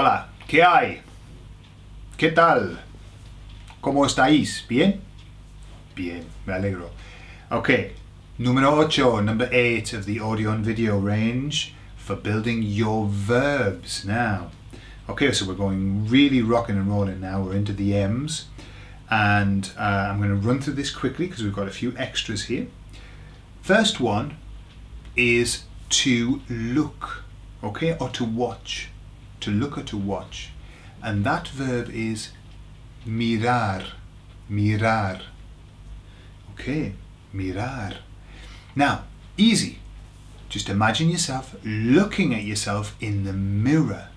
Hola, ¿qué hay? ¿Qué tal? ¿Cómo estáis? ¿Bien? Bien, me alegro. Okay, número 8, number 8 of the audio and video range for building your verbs now. Okay, so we're going really rocking and rolling now. We're into the M's. And uh, I'm going to run through this quickly because we've got a few extras here. First one is to look, okay, or to watch. To look or to watch. And that verb is mirar, mirar. Okay, mirar. Now, easy. Just imagine yourself looking at yourself in the mirror.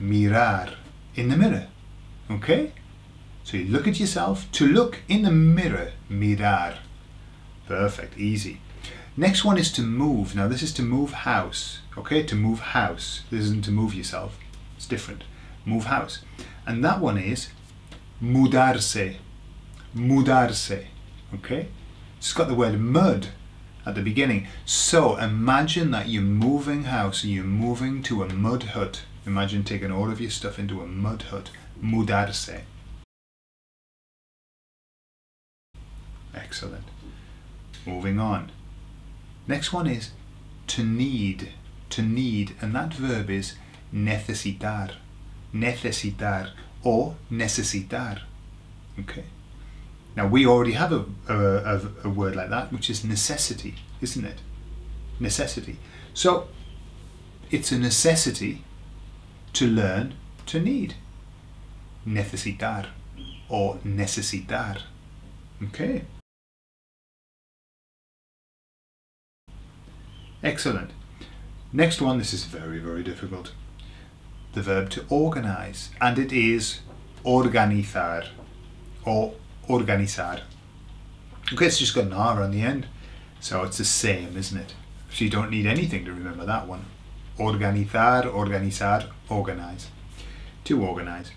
Mirar, in the mirror. Okay? So you look at yourself. To look in the mirror, mirar. Perfect, easy. Next one is to move. Now this is to move house. Okay, to move house. This isn't to move yourself. It's different. Move house. And that one is mudarse. Mudarse. Okay? It's got the word mud at the beginning. So imagine that you're moving house and you're moving to a mud hut. Imagine taking all of your stuff into a mud hut. Mudarse. Excellent. Moving on. Next one is to need. To need. And that verb is necesitar. Necesitar or necesitar. Okay. Now we already have a, a, a, word like that, which is necessity, isn't it? Necessity. So it's a necessity to learn to need. Necesitar or necesitar. Okay. Excellent. Next one, this is very, very difficult. The verb to organize, and it is organizar or organizar. Okay, it's just got an R on the end, so it's the same, isn't it? So you don't need anything to remember that one. Organizar, organizar, organize. To organize.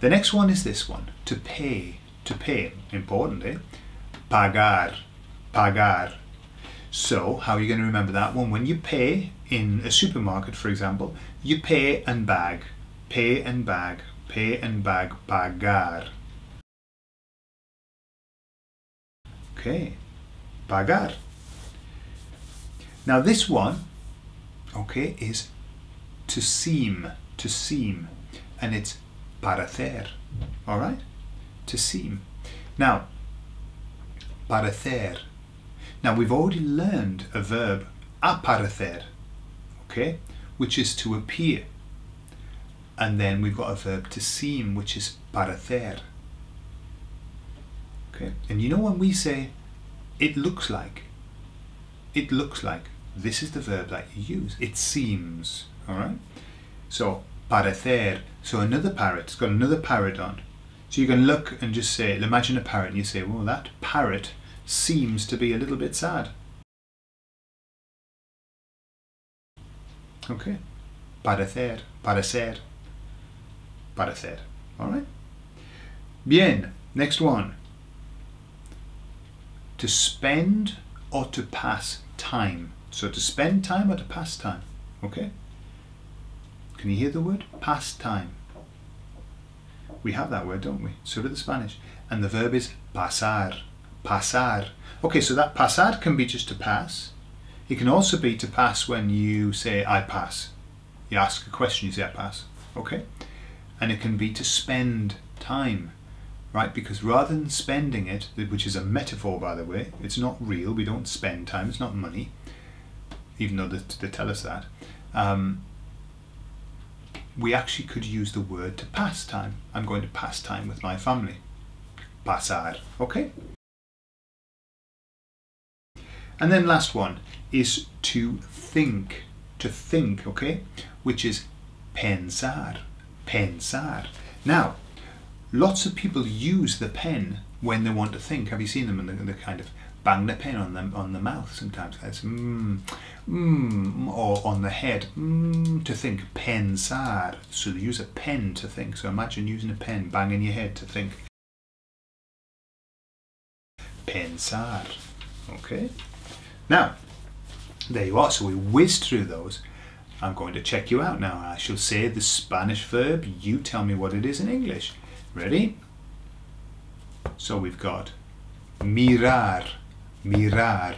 The next one is this one, to pay. To pay, important, eh? Pagar, pagar. So, how are you going to remember that one? When you pay in a supermarket, for example, you pay and bag. Pay and bag. Pay and bag. Pagar. Okay. Pagar. Now this one, okay, is to seem. To seem. And it's parecer. Alright? To seem. Now, parecer. Now we've already learned a verb, aparecer, okay, which is to appear. And then we've got a verb to seem, which is parecer. Okay, and you know when we say, it looks like, it looks like, this is the verb that you use. It seems, all right? So, parecer. So another parrot, it's got another parrot on. So you can look and just say, imagine a parrot and you say, well, that parrot seems to be a little bit sad. Okay. Parecer, parecer, parecer. All right. Bien. Next one. To spend or to pass time. So to spend time or to pass time. Okay. Can you hear the word? Pass time. We have that word, don't we? So do the Spanish. And the verb is pasar pasar. Okay, so that pasar can be just to pass. It can also be to pass when you say, I pass. You ask a question, you say, I pass. Okay? And it can be to spend time, right? Because rather than spending it, which is a metaphor, by the way, it's not real. We don't spend time. It's not money, even though they, they tell us that. Um, we actually could use the word to pass time. I'm going to pass time with my family. Pasar. Okay? And then last one is to think, to think, okay, which is pensar, pensar. Now, lots of people use the pen when they want to think. Have you seen them? And they, they kind of bang the pen on them on the mouth sometimes. That's mmm, mm, or on the head mm, to think. Pensar. So they use a pen to think. So imagine using a pen banging your head to think. Pensar. Okay. Now, there you are. So we whizzed through those. I'm going to check you out now. I shall say the Spanish verb. You tell me what it is in English. Ready? So we've got mirar, mirar.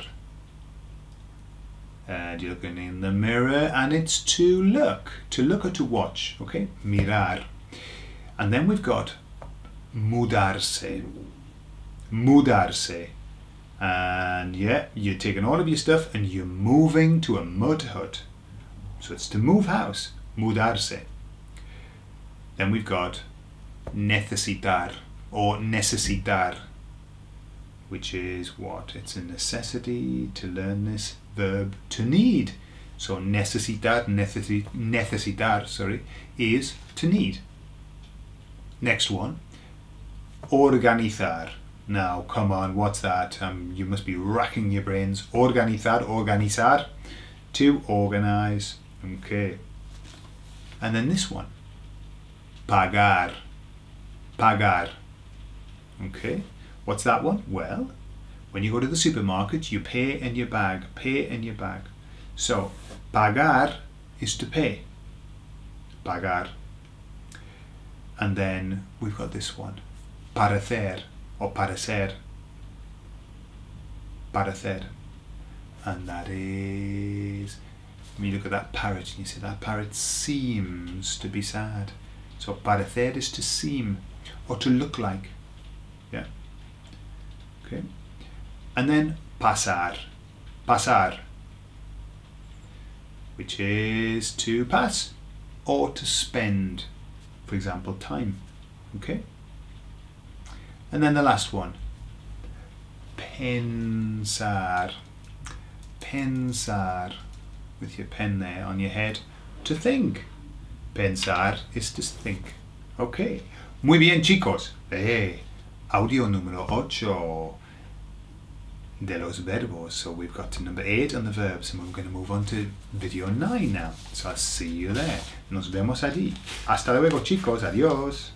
Uh, and you're looking in the mirror and it's to look, to look or to watch, okay? Mirar. And then we've got mudarse, mudarse. And yeah, you're taking all of your stuff and you're moving to a mud hut. So it's to move house, mudarse. Then we've got necesitar or necesitar, which is what? It's a necessity to learn this verb to need. So necesitar, necesi necesitar, sorry, is to need. Next one, organizar. Now, come on, what's that? Um, you must be racking your brains. Organizar, organizar, to organize. Okay. And then this one, pagar, pagar. Okay. What's that one? Well, when you go to the supermarket, you pay in your bag, pay in your bag. So, pagar is to pay. Pagar. And then we've got this one, parecer or parecer. Parecer. And that is, when you look at that parrot and you say that parrot seems to be sad. So parecer is to seem or to look like. Okay. And then pasar. Pasar. Which is to pass or to spend. For example, time. Okay. And then the last one. Pensar. Pensar. With your pen there on your head. To think. Pensar is to think. Okay. Muy bien, chicos. Hey. Audio número 8 de los verbos. So we've got to number 8 on the verbs and we're going to move on to video 9 now. So I'll see you there. Nos vemos allí. Hasta luego, chicos. Adiós.